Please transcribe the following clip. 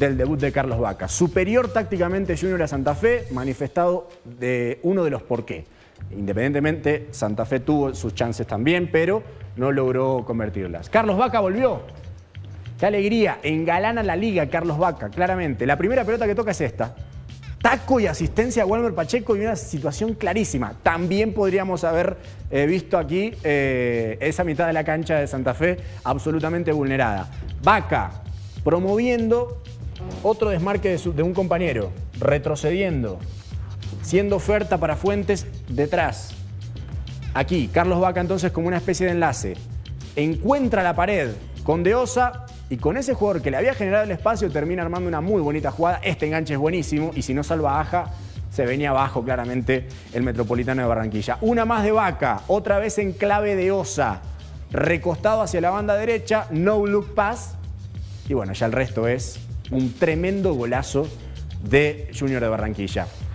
del debut de Carlos Vaca. Superior tácticamente Junior a Santa Fe, manifestado de uno de los por qué. Independientemente, Santa Fe tuvo sus chances también, pero no logró convertirlas. Carlos Vaca volvió. Qué alegría, engalana la liga Carlos Vaca, claramente. La primera pelota que toca es esta. Taco y asistencia a Walmer Pacheco y una situación clarísima. También podríamos haber eh, visto aquí eh, esa mitad de la cancha de Santa Fe absolutamente vulnerada. Vaca promoviendo otro desmarque de, de un compañero, retrocediendo, siendo oferta para Fuentes detrás. Aquí, Carlos Vaca entonces como una especie de enlace. Encuentra la pared con Deosa y con ese jugador que le había generado el espacio termina armando una muy bonita jugada. Este enganche es buenísimo y si no salva Aja, se venía abajo claramente el Metropolitano de Barranquilla. Una más de Vaca, otra vez en clave de Osa. Recostado hacia la banda derecha, no look pass. Y bueno, ya el resto es un tremendo golazo de Junior de Barranquilla.